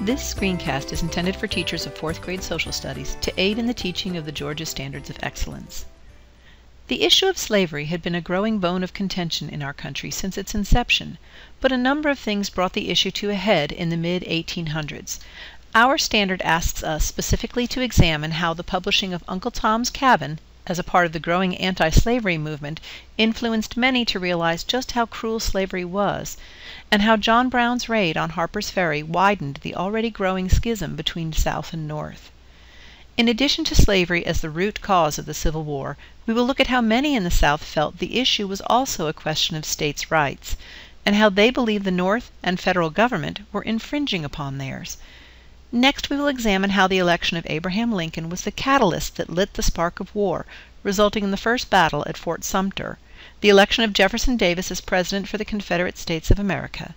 This screencast is intended for teachers of fourth grade social studies to aid in the teaching of the Georgia Standards of Excellence. The issue of slavery had been a growing bone of contention in our country since its inception, but a number of things brought the issue to a head in the mid 1800s. Our standard asks us specifically to examine how the publishing of Uncle Tom's Cabin as a part of the growing anti slavery movement influenced many to realize just how cruel slavery was, and how John Brown's raid on Harper's Ferry widened the already growing schism between South and North. In addition to slavery as the root cause of the Civil War, we will look at how many in the South felt the issue was also a question of states' rights, and how they believed the North and federal government were infringing upon theirs. Next we will examine how the election of Abraham Lincoln was the catalyst that lit the spark of war, resulting in the first battle at Fort Sumter, the election of Jefferson Davis as President for the Confederate States of America,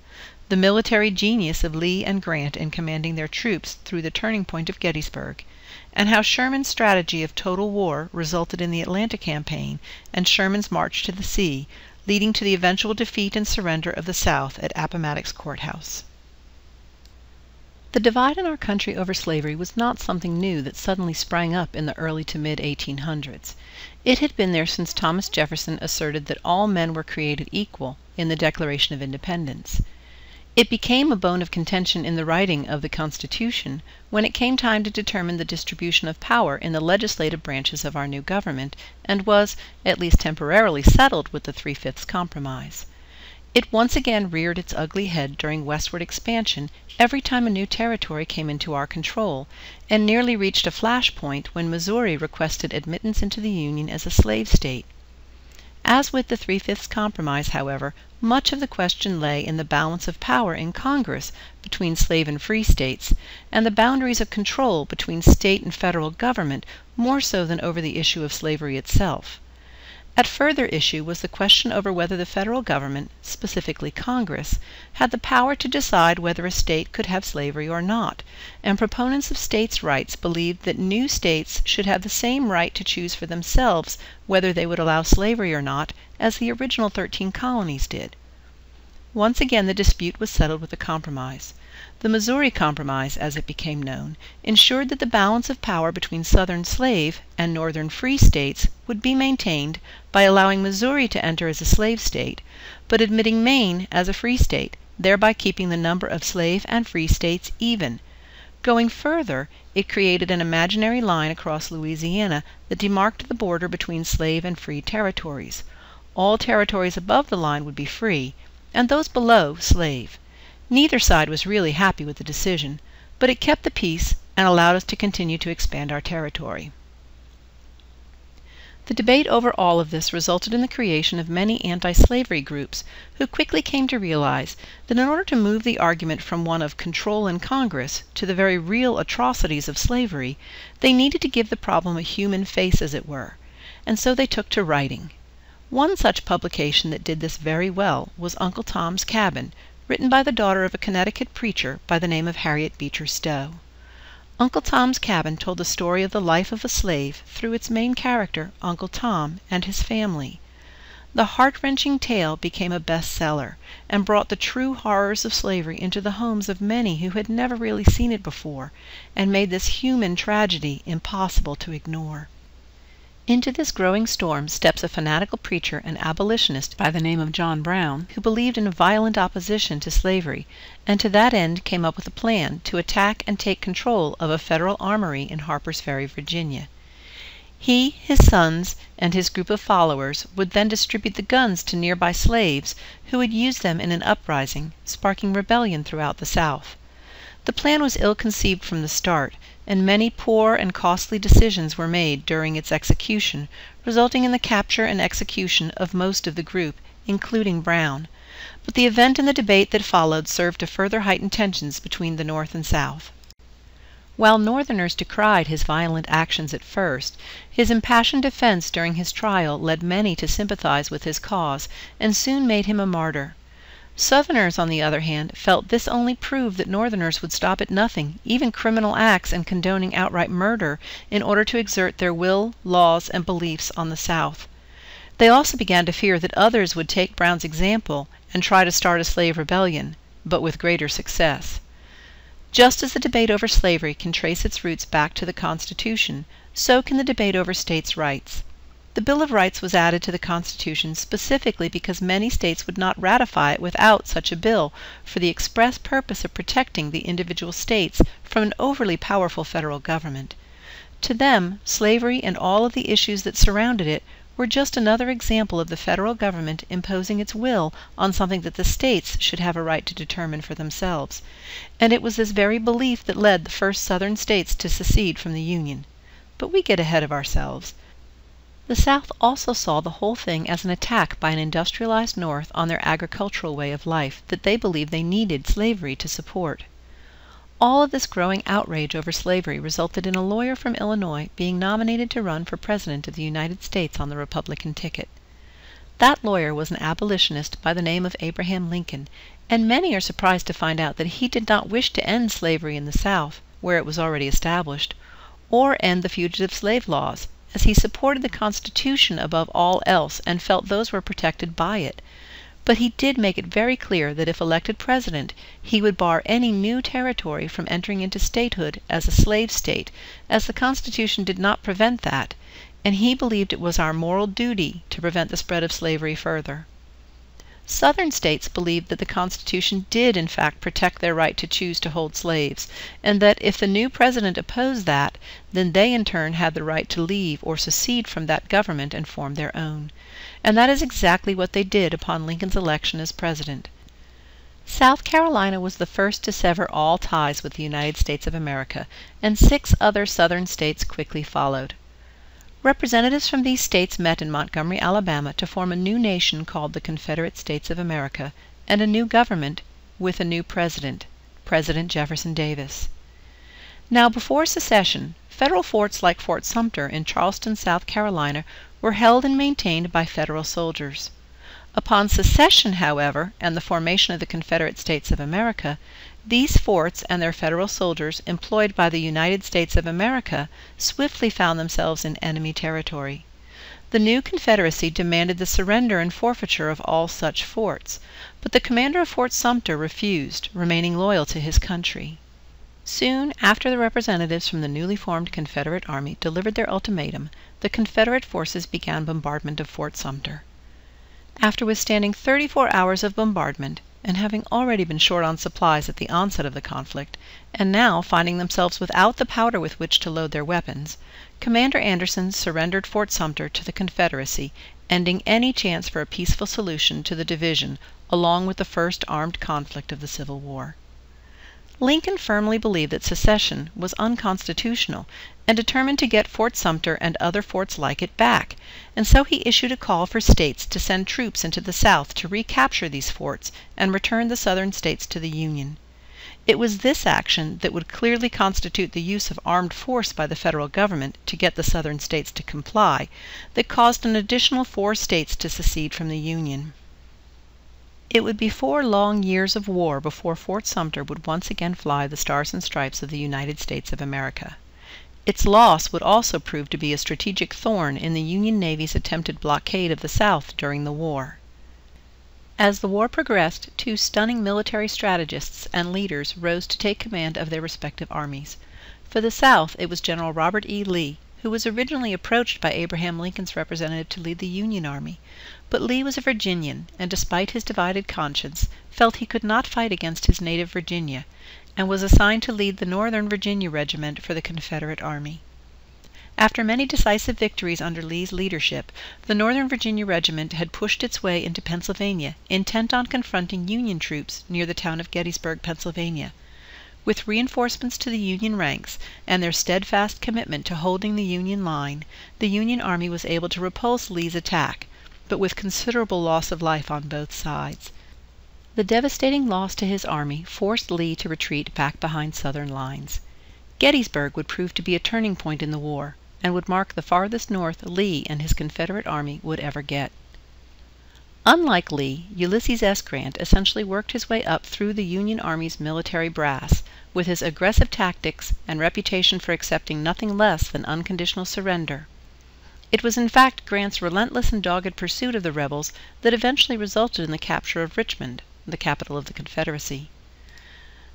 the military genius of Lee and Grant in commanding their troops through the turning point of Gettysburg, and how Sherman's strategy of total war resulted in the Atlanta campaign and Sherman's march to the sea, leading to the eventual defeat and surrender of the South at Appomattox Court House. The divide in our country over slavery was not something new that suddenly sprang up in the early to mid 1800's. It had been there since Thomas Jefferson asserted that all men were created equal in the Declaration of Independence. It became a bone of contention in the writing of the Constitution when it came time to determine the distribution of power in the legislative branches of our new government, and was, at least temporarily, settled with the Three Fifths Compromise. It once again reared its ugly head during westward expansion every time a new territory came into our control, and nearly reached a flash point when Missouri requested admittance into the Union as a slave state. As with the Three Fifths Compromise, however, much of the question lay in the balance of power in Congress between slave and free states, and the boundaries of control between state and federal government more so than over the issue of slavery itself. At further issue was the question over whether the federal government, specifically Congress, had the power to decide whether a state could have slavery or not, and proponents of states' rights believed that new states should have the same right to choose for themselves whether they would allow slavery or not as the original thirteen colonies did. Once again the dispute was settled with a compromise. The Missouri Compromise, as it became known, ensured that the balance of power between Southern slave and Northern free states would be maintained by allowing Missouri to enter as a slave state, but admitting Maine as a free state, thereby keeping the number of slave and free states even. Going further, it created an imaginary line across Louisiana that demarked the border between slave and free territories. All territories above the line would be free, and those below slave. Neither side was really happy with the decision, but it kept the peace and allowed us to continue to expand our territory. The debate over all of this resulted in the creation of many anti slavery groups who quickly came to realize that in order to move the argument from one of control in Congress to the very real atrocities of slavery, they needed to give the problem a human face, as it were, and so they took to writing. One such publication that did this very well was Uncle Tom's Cabin, written by the daughter of a Connecticut preacher by the name of Harriet Beecher Stowe. Uncle Tom's Cabin told the story of the life of a slave through its main character, Uncle Tom, and his family. The heart wrenching tale became a best seller, and brought the true horrors of slavery into the homes of many who had never really seen it before, and made this human tragedy impossible to ignore. Into this growing storm steps a fanatical preacher and abolitionist by the name of John Brown, who believed in violent opposition to slavery, and to that end came up with a plan to attack and take control of a federal armory in Harper's Ferry, Virginia. He, his sons, and his group of followers would then distribute the guns to nearby slaves who would use them in an uprising, sparking rebellion throughout the South. The plan was ill conceived from the start, and many poor and costly decisions were made during its execution, resulting in the capture and execution of most of the group, including Brown. But the event and the debate that followed served to further heighten tensions between the North and South. While Northerners decried his violent actions at first, his impassioned defense during his trial led many to sympathize with his cause and soon made him a martyr. Southerners, on the other hand, felt this only proved that Northerners would stop at nothing, even criminal acts and condoning outright murder, in order to exert their will, laws, and beliefs on the South. They also began to fear that others would take Brown's example and try to start a slave rebellion, but with greater success. Just as the debate over slavery can trace its roots back to the Constitution, so can the debate over states' rights. The Bill of Rights was added to the Constitution specifically because many states would not ratify it without such a bill for the express purpose of protecting the individual states from an overly powerful federal government. To them, slavery and all of the issues that surrounded it were just another example of the federal government imposing its will on something that the states should have a right to determine for themselves. And it was this very belief that led the first Southern states to secede from the Union. But we get ahead of ourselves. The South also saw the whole thing as an attack by an industrialized North on their agricultural way of life that they believed they needed slavery to support. All of this growing outrage over slavery resulted in a lawyer from Illinois being nominated to run for President of the United States on the Republican ticket. That lawyer was an abolitionist by the name of Abraham Lincoln, and many are surprised to find out that he did not wish to end slavery in the South, where it was already established, or end the fugitive slave laws, as he supported the Constitution above all else and felt those were protected by it. But he did make it very clear that if elected President he would bar any new territory from entering into statehood as a slave state, as the Constitution did not prevent that, and he believed it was our moral duty to prevent the spread of slavery further. Southern states believed that the Constitution did in fact protect their right to choose to hold slaves, and that if the new president opposed that, then they in turn had the right to leave or secede from that government and form their own. And that is exactly what they did upon Lincoln's election as president. South Carolina was the first to sever all ties with the United States of America, and six other Southern states quickly followed. Representatives from these states met in Montgomery, Alabama, to form a new nation called the Confederate States of America, and a new government, with a new president, President Jefferson Davis. Now, before secession, federal forts like Fort Sumter in Charleston, South Carolina, were held and maintained by federal soldiers. Upon secession, however, and the formation of the Confederate States of America, these forts and their federal soldiers employed by the United States of America swiftly found themselves in enemy territory. The new Confederacy demanded the surrender and forfeiture of all such forts, but the commander of Fort Sumter refused, remaining loyal to his country. Soon after the representatives from the newly formed Confederate Army delivered their ultimatum, the Confederate forces began bombardment of Fort Sumter. After withstanding thirty four hours of bombardment, and having already been short on supplies at the onset of the conflict, and now finding themselves without the powder with which to load their weapons, Commander Anderson surrendered Fort Sumter to the Confederacy, ending any chance for a peaceful solution to the division along with the first armed conflict of the Civil War. Lincoln firmly believed that secession was unconstitutional and determined to get Fort Sumter and other forts like it back, and so he issued a call for states to send troops into the South to recapture these forts and return the Southern states to the Union. It was this action that would clearly constitute the use of armed force by the federal government to get the Southern states to comply that caused an additional four states to secede from the Union. It would be four long years of war before Fort Sumter would once again fly the stars and stripes of the United States of America. Its loss would also prove to be a strategic thorn in the Union Navy's attempted blockade of the South during the war. As the war progressed, two stunning military strategists and leaders rose to take command of their respective armies. For the South it was General Robert E. Lee, who was originally approached by Abraham Lincoln's representative to lead the Union army, but Lee was a Virginian, and despite his divided conscience, felt he could not fight against his native Virginia, and was assigned to lead the Northern Virginia Regiment for the Confederate Army. After many decisive victories under Lee's leadership, the Northern Virginia Regiment had pushed its way into Pennsylvania, intent on confronting Union troops near the town of Gettysburg, Pennsylvania. With reinforcements to the Union ranks and their steadfast commitment to holding the Union line, the Union army was able to repulse Lee's attack, but with considerable loss of life on both sides. The devastating loss to his army forced Lee to retreat back behind Southern lines. Gettysburg would prove to be a turning point in the war, and would mark the farthest north Lee and his Confederate army would ever get. Unlike Lee, Ulysses S. Grant essentially worked his way up through the Union Army's military brass, with his aggressive tactics and reputation for accepting nothing less than unconditional surrender. It was in fact Grant's relentless and dogged pursuit of the rebels that eventually resulted in the capture of Richmond, the capital of the Confederacy.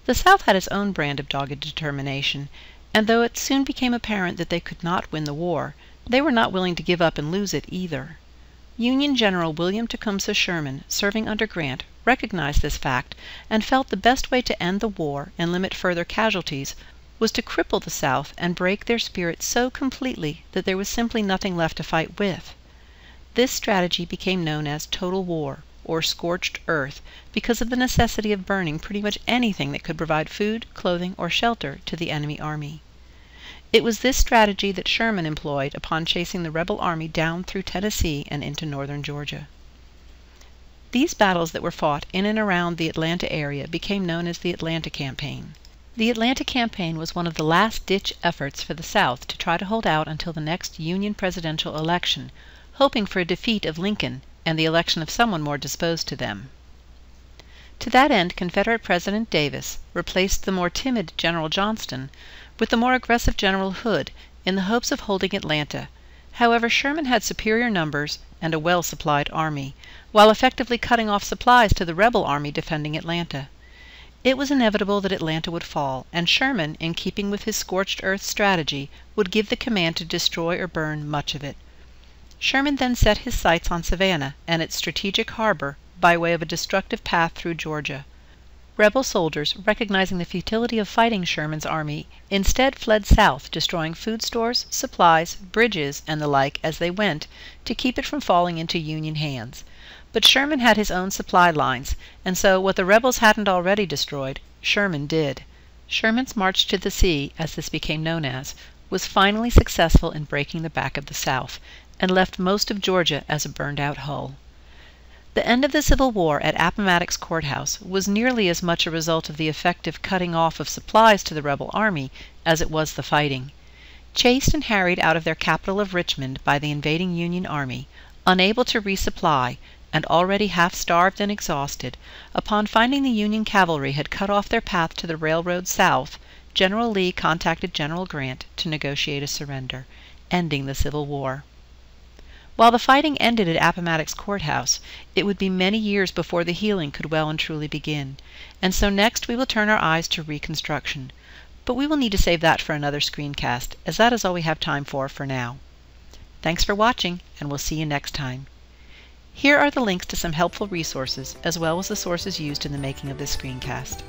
The South had its own brand of dogged determination, and though it soon became apparent that they could not win the war, they were not willing to give up and lose it either. Union General William Tecumseh Sherman, serving under Grant, recognized this fact and felt the best way to end the war and limit further casualties was to cripple the South and break their spirit so completely that there was simply nothing left to fight with. This strategy became known as total war, or scorched earth, because of the necessity of burning pretty much anything that could provide food, clothing, or shelter to the enemy army. It was this strategy that Sherman employed upon chasing the rebel army down through Tennessee and into northern Georgia. These battles that were fought in and around the Atlanta area became known as the Atlanta Campaign. The Atlanta Campaign was one of the last ditch efforts for the South to try to hold out until the next Union presidential election, hoping for a defeat of Lincoln and the election of someone more disposed to them. To that end Confederate President Davis replaced the more timid General Johnston with the more aggressive General Hood in the hopes of holding Atlanta. However, Sherman had superior numbers and a well supplied army, while effectively cutting off supplies to the rebel army defending Atlanta. It was inevitable that Atlanta would fall, and Sherman, in keeping with his scorched earth strategy, would give the command to destroy or burn much of it. Sherman then set his sights on Savannah and its strategic harbor by way of a destructive path through Georgia. Rebel soldiers, recognizing the futility of fighting Sherman's army, instead fled south, destroying food stores, supplies, bridges, and the like as they went, to keep it from falling into Union hands. But Sherman had his own supply lines, and so what the rebels hadn't already destroyed, Sherman did. Sherman's march to the sea, as this became known as, was finally successful in breaking the back of the South, and left most of Georgia as a burned out hull. The end of the Civil War at Appomattox Courthouse was nearly as much a result of the effective cutting off of supplies to the rebel army as it was the fighting. Chased and harried out of their capital of Richmond by the invading Union army, unable to resupply, and already half starved and exhausted, upon finding the Union cavalry had cut off their path to the railroad south, General Lee contacted General Grant to negotiate a surrender, ending the Civil War. While the fighting ended at Appomattox Courthouse, it would be many years before the healing could well and truly begin, and so next we will turn our eyes to Reconstruction. But we will need to save that for another screencast, as that is all we have time for for now. Thanks for watching, and we'll see you next time. Here are the links to some helpful resources, as well as the sources used in the making of this screencast.